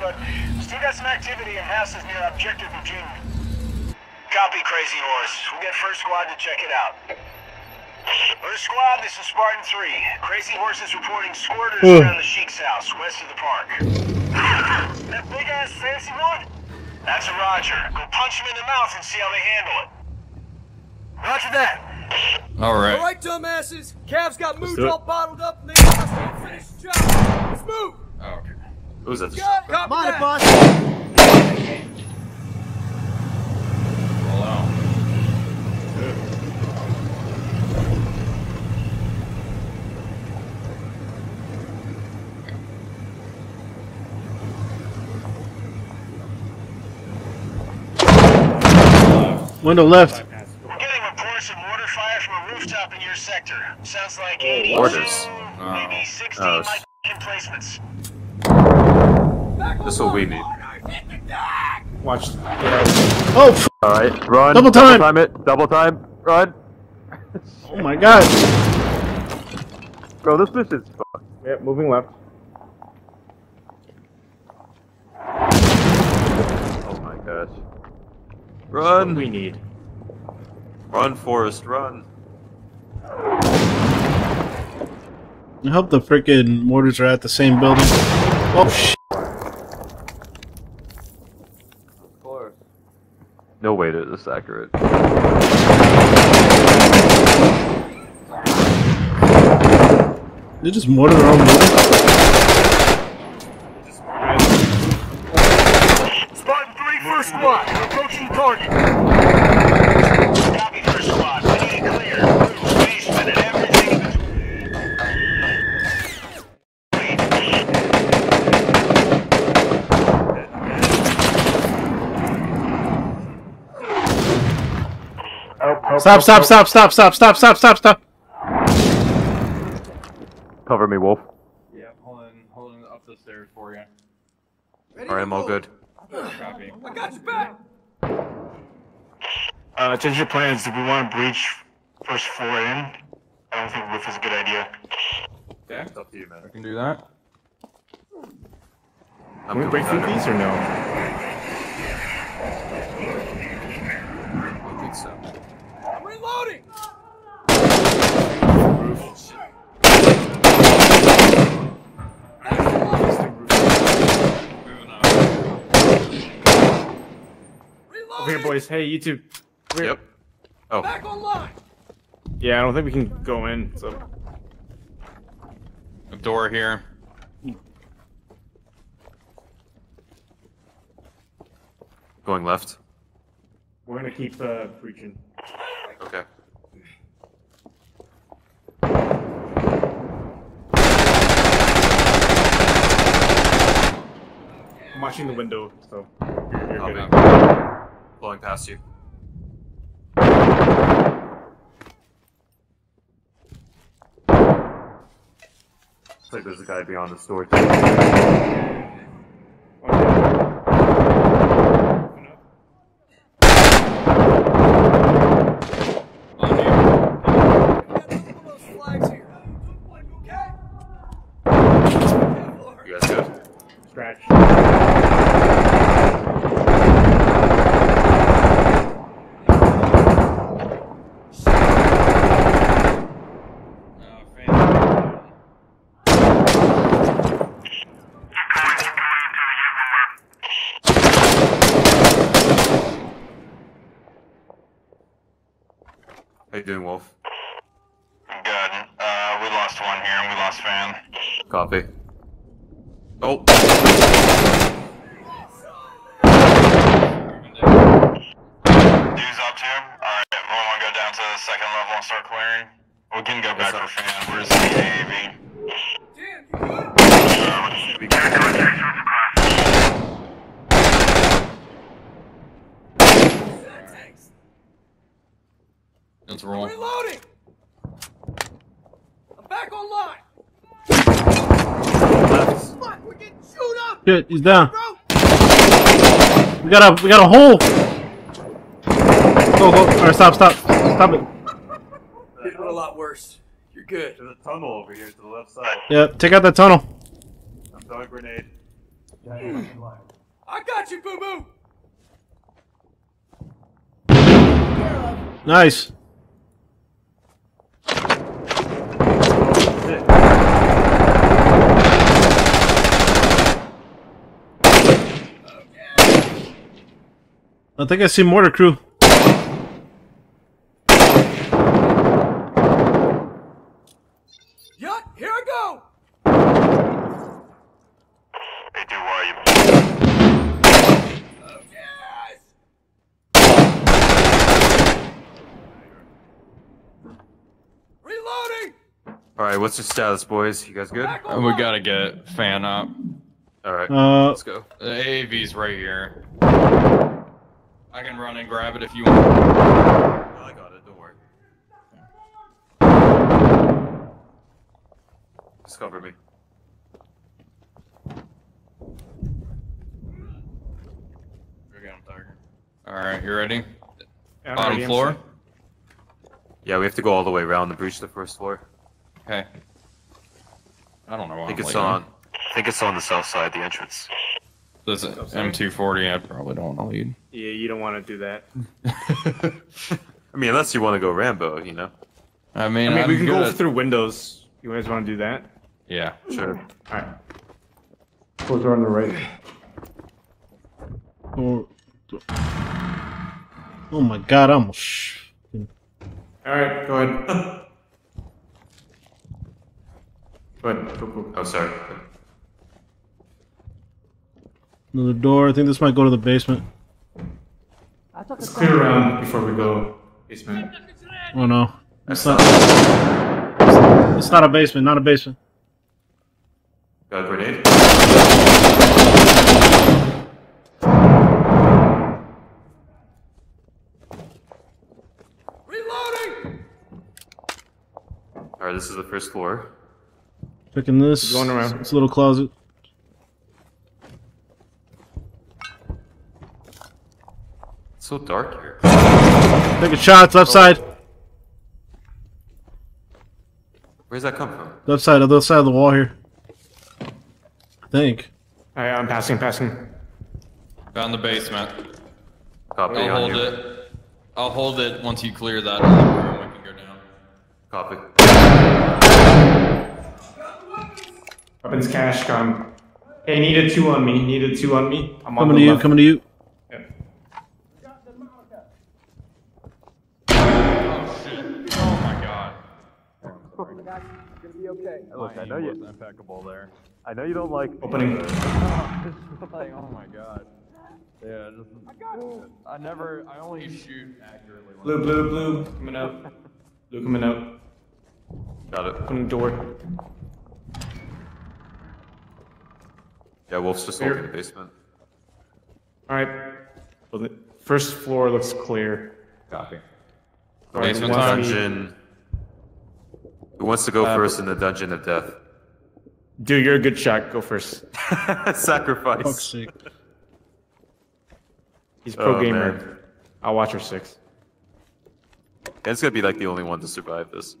but still got some activity in houses near Objective Virginia. Copy, Crazy Horse. We'll get first squad to check it out. First squad, this is Spartan 3. Crazy Horse is reporting squirters Ugh. around the Sheik's house, west of the park. that big-ass fancy one? That's a Roger. Go punch him in the mouth and see how they handle it. Roger that. All right. All right, dumbasses. Cavs got mood all bottled up and they want us to finish the job. Let's move. Okay. Who's that? Got it. Copy that. boss. Roll. Window left. We're getting reports of mortar fire from a rooftop in your sector. Sounds like 82, Mortars. maybe 16 Oh, This is what we need. Watch. Oh, f- Alright, run. Double time. Double time it. Double time. Run. oh my god. Bro, this mission's fucked. Yep, moving left. Oh my gosh. Run. we need. Run, Forrest, run. I hope the freaking mortars are at the same building. Oh sh! No way that this is accurate. They just mortar their own building. Spartan 3, first squad. Approaching target. Copy, first squad. We need it clear. Roof, basement, and everything in between. Stop! Stop! Stop! Stop! Stop! Stop! Stop! Stop! Stop! Cover me, Wolf. Yeah, holding, holding up the stairs for you. Alright, I'm all good. Copy. I got your back. Uh, change your plans. Do we want to breach first floor in? I don't think roof is a good idea. Yeah, It's up to you, man. I can do that. I'm good with that. these or no? I think so. I'm reloading. Moving up. Here, boys. Hey, you two. Yep. Oh, Back online. Yeah, I don't think we can go in. So A door here. going left. we're gonna keep uh, preaching. Okay. I'm watching the window, so you're, you're oh, good. Copy. Blowing past you. Looks like there's a guy beyond the store too. On you. Got two of those flags here. Okay. You guys good? Scratch. Oh, Phan. How you doing, Wolf? Good. Uh, we lost one here, and we lost Phan. Copy. Oh, Dude's up too? Alright, we want to go down to the second level and start clearing. We can go back Yes, for Phan. Where's the AAV? Dan, you good? we got Thanks. Let's roll. Reloading. I'm back online. Fuck, we're getting chewed up, Shit, he's down. We got a we got a hole. Go go. Alright, stop stop stop it. It went a lot worse. You're good. There's a tunnel over here to the left side. Yeah, take out that tunnel. I'm throwing a grenade. I got you, Boo Boo. Nice. I think I see mortar crew. Yut, here I go. Hey, dude, where are you? Yes. Reloading. Alright, what's your status, boys? You guys good? Back Uh, We gotta get Phan up. Alright, Uh, let's go. The AAV's right here. I can run and grab it if you want. No, I got it, don't worry. Just cover me. Alright, you ready? Yeah, I'm Bottom ready, floor? Yeah, we have to go all the way around the breach to the first floor. Okay. I don't know why I think I'm it's leaving. on. I think it's on the south side, the entrance. This is M240, I probably don't want to lead. Yeah, you don't want to do that. I mean, unless you want to go Rambo, you know. I mean, I mean, I'm we can good go at- through windows. You guys want to do that? Yeah. Sure. Alright. Those are on the right. or, oh my god, I almost. Sh- Alright, go ahead. go ahead. Go, go. Oh, sorry. Another door. I think this might go to the basement. Let's clear around before we go basement. Oh no. That's not- not. It's not a basement, not a basement. Got a grenade? Reloading. Alright, this is the first floor. Checking this. Going around. It's a little closet. So dark here. Taking shots left side. Where's that come from? Left side, other side of the wall here. I think. Alright, I'm passing, passing. Found the basement. Copy I'll hold you. it. I'll hold it once you clear that other room. We can go down. Copy. Weapons cache, come. Hey, needed two on me. Needed two on me. I'm on Coming the to you, left. coming to you. Yeah. Oh shit. Oh my god. Look, I know you. Impeccable there. I know you don't like. Opening. like, oh my god. Yeah, just. I never. I only shoot accurately. Blue, blue, blue. Coming out. Blue coming out. Got it. Opening door. Yeah, Wolf's just Here. holding the basement. Alright. Well, the first floor looks clear. Copy. Alright, Basement on me. Dungeon. Who wants to go Uh, first in the dungeon of death? Dude, you're a good shot. Go first. Fuck's Sacrifice. sake. He's pro Oh, gamer. man. I'll watch her six. It's gonna be like the only one to survive this.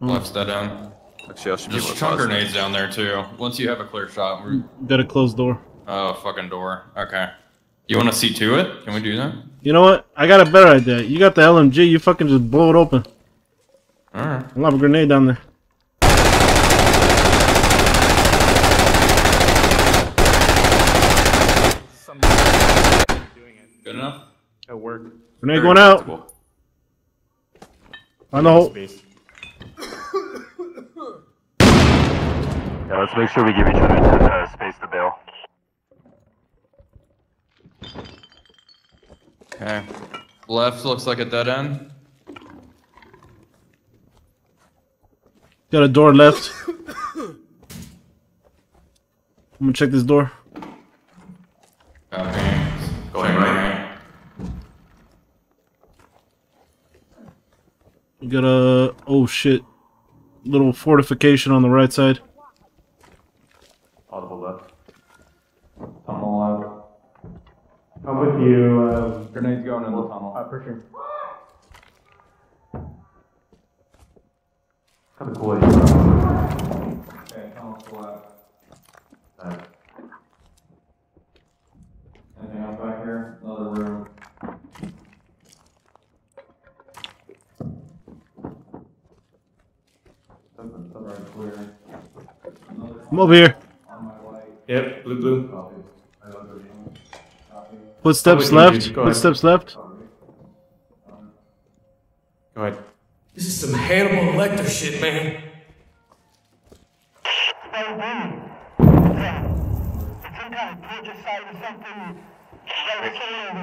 Left's dead end. Actually, I should be Just chunk positive. grenades down there too. Once you have a clear shot, we're. Got a closed door. Oh, fucking door. Okay. You want to see to it? Can we do that? You know what? I got a better idea. You got the LMG, you fucking just blow it open. Alright. I'll have a grenade down there. Good enough? It'll work. Grenade Very going out. acceptable. On the hole. Yeah, let's make sure we give each other uh, space to bail. Okay. Left looks like a dead end. Got a door left. I'm gonna check this door. Copy. Going right. You got a oh shit, little fortification on the right side. Audible left. Tunnel I'm with you. Uh. Grenades going in the tunnel. for sure. Kind of cool. Okay, tunnel to left. Uh, Anything else back here? Another room. Something, something right clear. Come over here. On my right. Yep, blue, blue. Copy. I love the room. Copy. Footsteps Come left. dude. Go ahead. Footsteps left. Some Hannibal Lecter shit, man.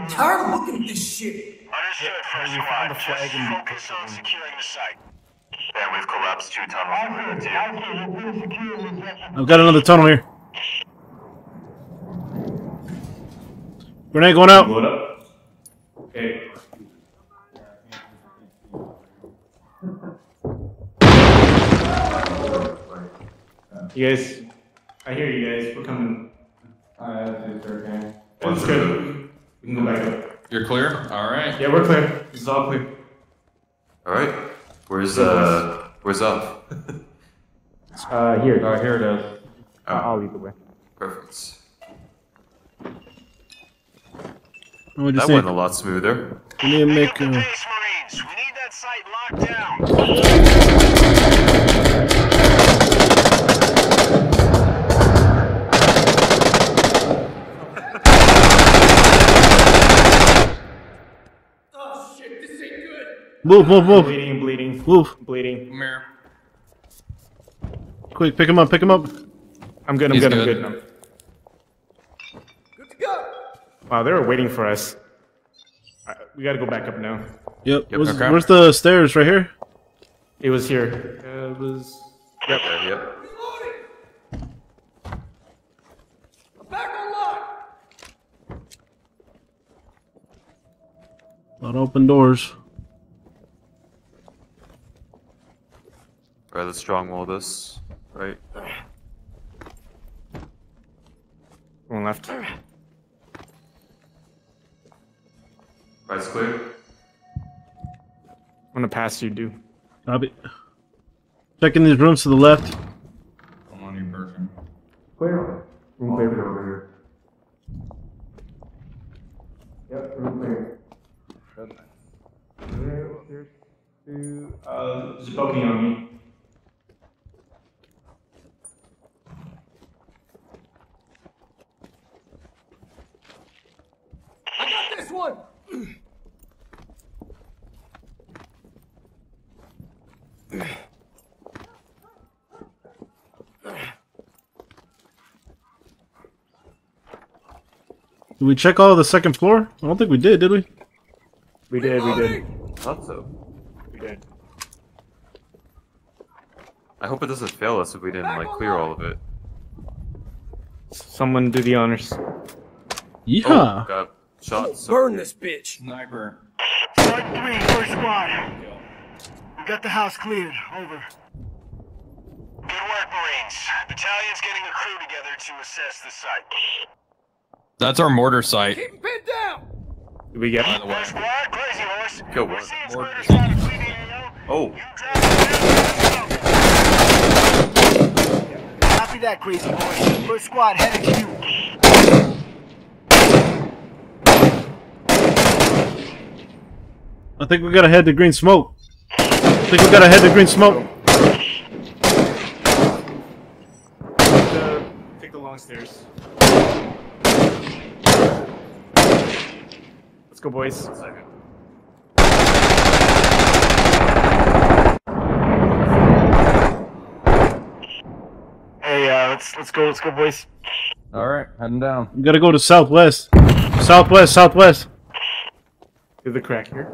Tired of looking at this shit. Understood, first squad. Just focus on securing the site. and we've collapsed two tunnels in the two. I've got another tunnel here. Grenade going out. Blow it up. Okay. You guys, I hear you guys. We're coming. I see the. That's good. We can go back up. You're clear? Alright. Yeah, we're clear. This is all clear. Alright. Where's, uh, where's up? Uh, here. Alright, here it is. I'll lead the way. Perfect. What you That say? went a lot smoother. We need to make. Uh, base, Marines. We need that site locked down. Move, move, move, Bleeding, bleeding, move. bleeding. Come here. Quick, pick him up, pick him up. I'm good. I'm He's good. I'm good. good. Good to go. Wow, they were waiting for us. Uh, we gotta go back up now. Yep. Yep, where's, okay. where's the stairs? Right here. It was here. Uh, it was. Yep. Yep. Reloading. I'm back online. A lot of open doors. Alright, let's strong wall this. Right. One left. Right's clear. I'm gonna pass you, dude. Copy. Checking these rooms to the left. I'm on your person. Clear. Room clear. over here. Yep, room clear. There's two. Uh, there's a balcony on me. Did we check all of the second floor? I don't think we did, did we? We did. We did. Thought so. We did. I hope it doesn't fail us if we didn't like clear all of it. Someone do the honors. Yeah. Oh, got shot. So Burn this bitch. Sniper. Site three, first squad. We got the house cleared. Over. Good work, Marines. Battalion's getting a crew together to assess the site. That's our mortar site, Keep pinned down. Did we get? by the way. Squad, crazy horse. Kill We're one. seeing More- squirters trying to flee the AO. Oh, You drive it down. Let's go. Copy that, crazy horse. First squad headed to you. I think we gotta head to green smoke. I think we gotta head to green smoke. The, take the long stairs. Go, boys. Hey, uh, let's let's go, let's go, boys. Alright, heading down. We gotta go to southwest. Southwest, southwest. Do the crack here.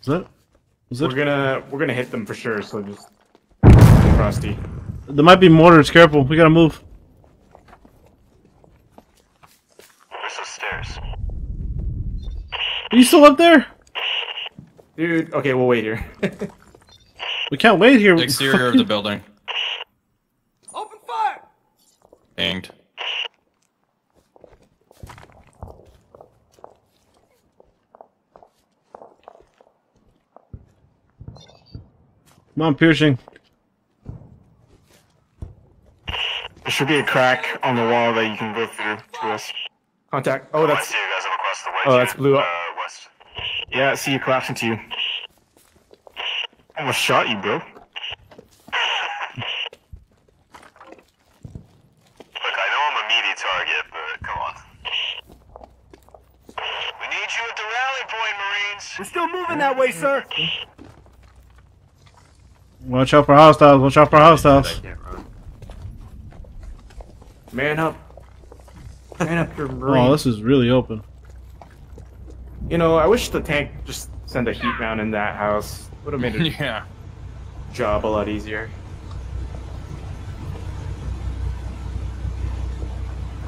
Is that? Is We're that? gonna we're gonna hit them for sure. So just frosty. There might be mortars. Careful. We gotta move. there's those stairs. Are you still up there? Dude, okay, we'll wait here. We can't wait here. Exterior of the building. Open fire. Anged. Come on, piercing. There should be a crack on the wall that you can go through to us. Contact. Oh, that's. you guys. Across the way. Oh, that's you. blue. Uh, west. Yeah, I see you collapsing to you. Almost shot you, bro. Look, I know I'm a meaty target, but come on. We need you at the rally point, Marines. We're still moving that way, sir. Watch out for hostiles. Watch out for hostiles. Man up. Man up, your oh, marine. Oh, this is really open. You know, I wish the tank just sent a heat round in that house. Would have made the Yeah. job a lot easier.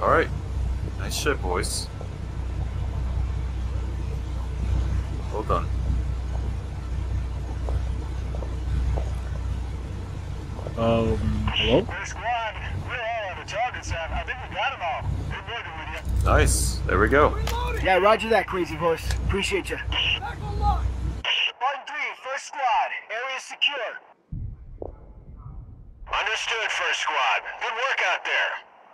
All right. Nice shit, boys. Well done. Um, hello? First squad, we're all on the target side. I think we got them all. Good working with you. Nice. There we go. Yeah, roger that, crazy horse. Appreciate you. Spartan 3, first squad. Area secure. Understood, first squad. Good work out there.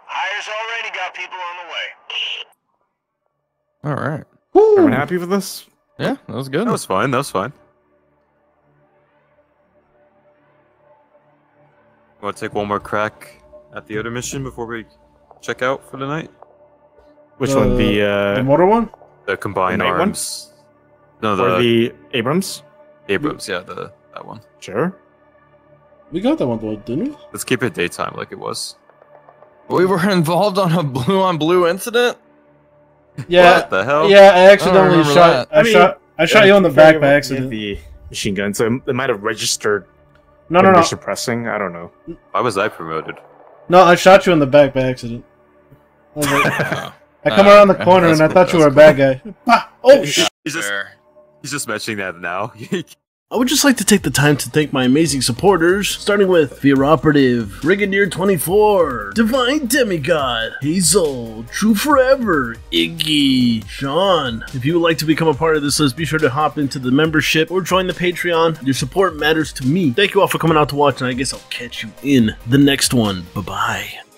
Hires already got people on the way. All right. Everyone happy with this? Yeah, that was good. That was fine. That was fine. Want to take one more crack at the other mission before we check out for the night? Which Uh, one? The The uh, motor one? The combined night one? arms. No, the, or the Abrams? Abrams. Yeah, the that one. Sure. We got that one though, didn't we? Let's keep it daytime like it was. We were involved on a blue on blue incident. Yeah. What the hell? Yeah, I accidentally remember shot. that. I, I mean, shot. I shot you on the back by accident. The machine gun, so it might have registered. No, no, when no, suppressing. I don't know. Why was I promoted? no. I shot you in the back by accident. I, was like, I come Uh, around the corner and I that's thought cool, you were a that's bad guy. Bah! Oh shit! He's just he's just mentioning that now. I would just like to take the time to thank my amazing supporters, starting with Fear Operative, Brigadier 24, Divine Demigod, Hazel, True Forever, Iggy, Sean. If you would like to become a part of this list, be sure to hop into the membership or join the Patreon. Your support matters to me. Thank you all for coming out to watch, and I guess I'll catch you in the next one. Bye bye.